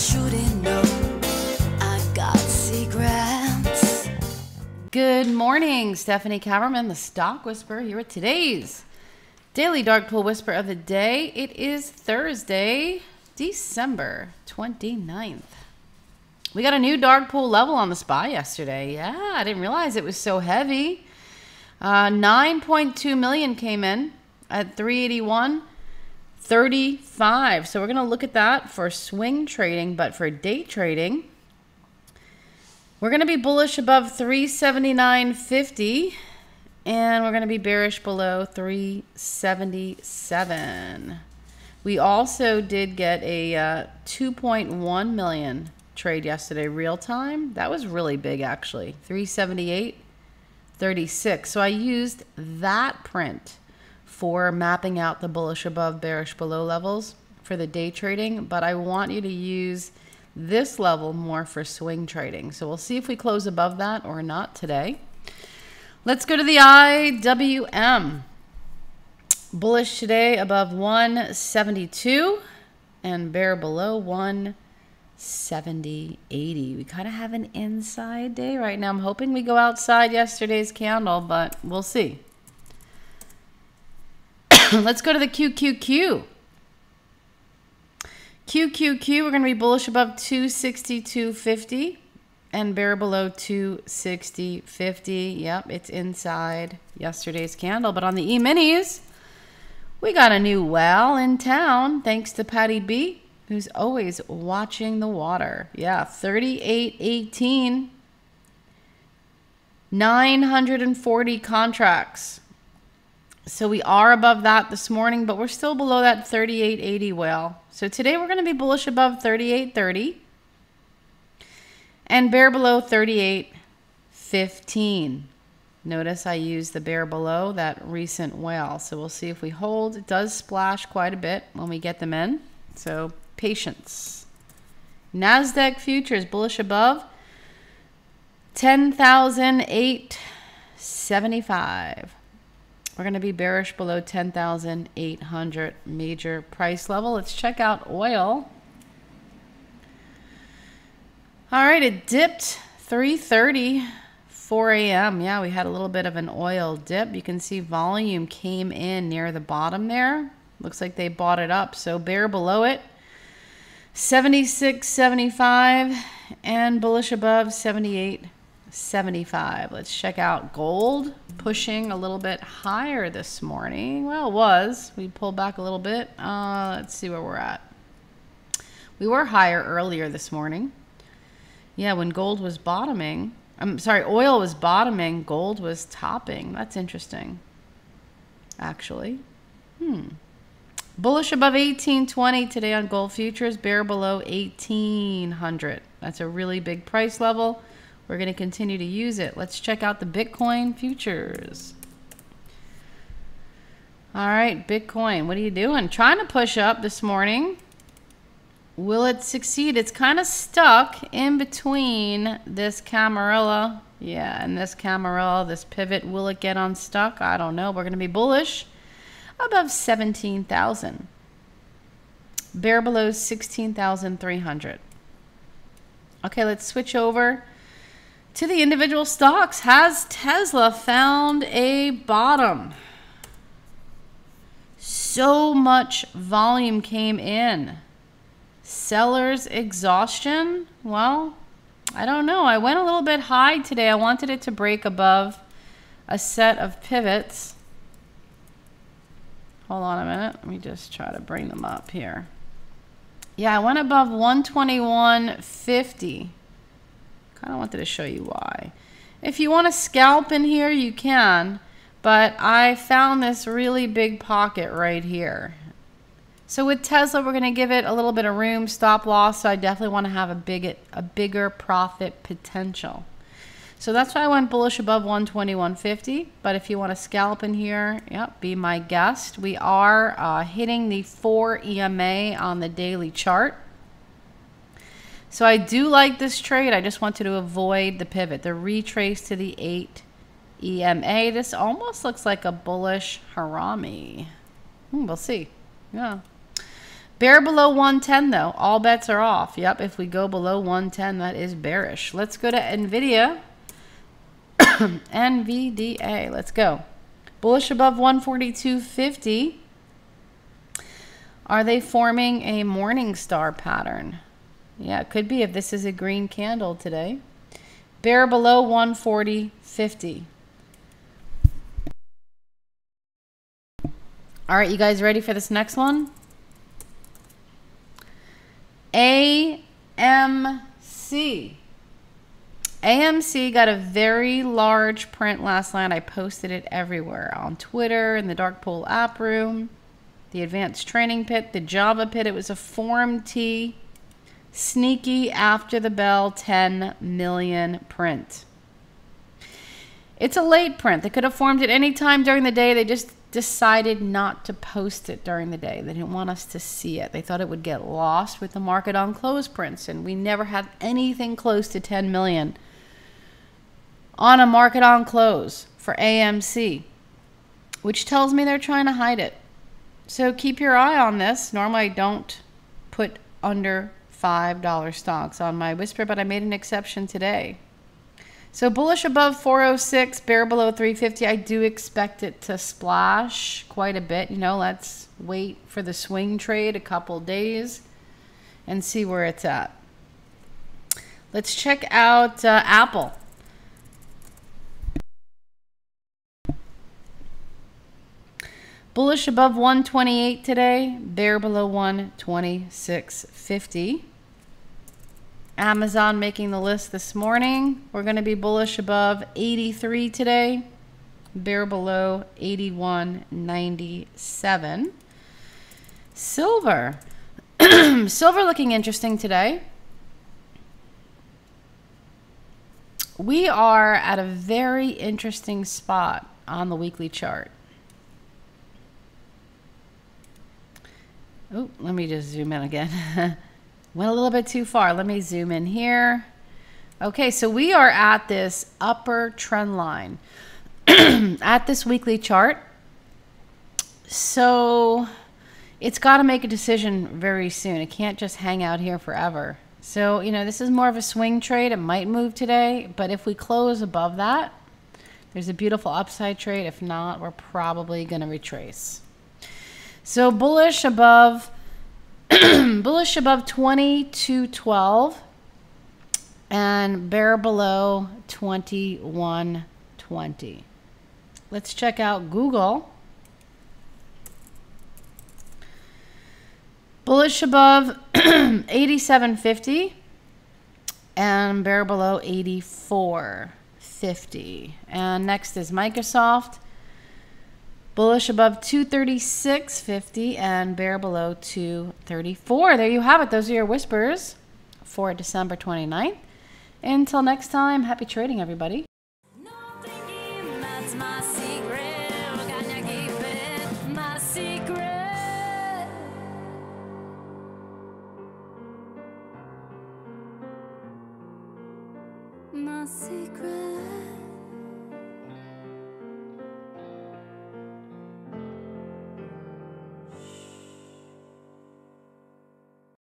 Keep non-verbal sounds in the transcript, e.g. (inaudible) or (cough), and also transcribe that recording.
shouldn't know. I got secrets. Good morning, Stephanie Kammerman, the Stock Whisperer, here with today's Daily Dark Pool Whisper of the Day. It is Thursday, December 29th. We got a new dark pool level on the SPY yesterday. Yeah, I didn't realize it was so heavy. Uh, 9.2 million came in at 381. 35. So we're going to look at that for swing trading, but for day trading, we're going to be bullish above 379.50 and we're going to be bearish below 377. We also did get a uh, 2.1 million trade yesterday real time. That was really big actually. 378.36. So I used that print for mapping out the bullish above, bearish below levels for the day trading, but I want you to use this level more for swing trading. So we'll see if we close above that or not today. Let's go to the IWM. Bullish today above 172 and bear below 170.80. We kind of have an inside day right now. I'm hoping we go outside yesterday's candle, but we'll see. (coughs) Let's go to the QQQ. QQQ, we're going to be bullish above 262.50 and bear below 260.50. Yep, it's inside yesterday's candle. But on the E-minis, we got a new well in town thanks to Patty B, who's always watching the water. Yeah, 38.18. 940 contracts. So we are above that this morning, but we're still below that 38.80 whale. So today we're going to be bullish above 38.30 and bear below 38.15. Notice I use the bear below that recent whale. So we'll see if we hold. It does splash quite a bit when we get them in. So patience. NASDAQ futures bullish above 10,875. We're going to be bearish below 10,800 major price level. Let's check out oil. All right, it dipped 330, 4 a.m. Yeah, we had a little bit of an oil dip. You can see volume came in near the bottom there. Looks like they bought it up. So bear below it, 76, 75, and bullish above 78. 75. Let's check out gold pushing a little bit higher this morning. Well, it was. We pulled back a little bit. Uh, let's see where we're at. We were higher earlier this morning. Yeah, when gold was bottoming. I'm sorry, oil was bottoming, gold was topping. That's interesting. Actually. Hmm. Bullish above 1820 today on gold futures, bear below 1800. That's a really big price level. We're going to continue to use it. Let's check out the Bitcoin futures. All right, Bitcoin, what are you doing? Trying to push up this morning. Will it succeed? It's kind of stuck in between this Camarilla, yeah, and this Camarilla, this pivot. Will it get unstuck? I don't know. We're going to be bullish above 17,000. Bear below 16,300. Okay, let's switch over to the individual stocks. Has Tesla found a bottom? So much volume came in. Sellers exhaustion? Well, I don't know. I went a little bit high today. I wanted it to break above a set of pivots. Hold on a minute. Let me just try to bring them up here. Yeah, I went above 121.50 kind of wanted to show you why. If you want to scalp in here, you can, but I found this really big pocket right here. So with Tesla, we're going to give it a little bit of room, stop loss, so I definitely want to have a big, a bigger profit potential. So that's why I went bullish above 120, 150. But if you want to scalp in here, yep, be my guest. We are uh, hitting the 4 EMA on the daily chart. So I do like this trade. I just wanted to avoid the pivot, the retrace to the 8 EMA. This almost looks like a bullish Harami. Hmm, we'll see. Yeah. Bear below 110 though. All bets are off. Yep, if we go below 110, that is bearish. Let's go to Nvidia. (coughs) NVDA. Let's go. Bullish above 142.50. Are they forming a morning star pattern? Yeah, it could be if this is a green candle today. Bear below 140.50. All right, you guys ready for this next one? AMC. AMC got a very large print last night. I posted it everywhere on Twitter, in the Dark Pool app room, the Advanced Training Pit, the Java Pit. It was a Form T sneaky after the bell 10 million print. It's a late print. They could have formed it any time during the day. They just decided not to post it during the day. They didn't want us to see it. They thought it would get lost with the market on close prints, and we never had anything close to 10 million on a market on close for AMC, which tells me they're trying to hide it. So keep your eye on this. Normally, I don't put under $5 stocks on my whisper, but I made an exception today. So bullish above 406, bear below 350. I do expect it to splash quite a bit. You know, let's wait for the swing trade a couple days and see where it's at. Let's check out uh, Apple. Bullish above 128 today, bear below 126.50. Amazon making the list this morning. We're going to be bullish above 83 today, bear below 81.97. Silver. (clears throat) Silver looking interesting today. We are at a very interesting spot on the weekly chart. Oh, let me just zoom in again. (laughs) Went a little bit too far. Let me zoom in here. Okay, so we are at this upper trend line (clears throat) at this weekly chart. So it's got to make a decision very soon. It can't just hang out here forever. So, you know, this is more of a swing trade. It might move today, but if we close above that, there's a beautiful upside trade. If not, we're probably going to retrace. So bullish above (clears throat) bullish above 20 to 12 and bear below 2120. Let's check out Google. Bullish above (clears throat) 8750 and bear below 8450. And next is Microsoft. Bullish above 236.50 and bear below 234. There you have it. Those are your whispers for December 29th. Until next time, happy trading, everybody. My secret.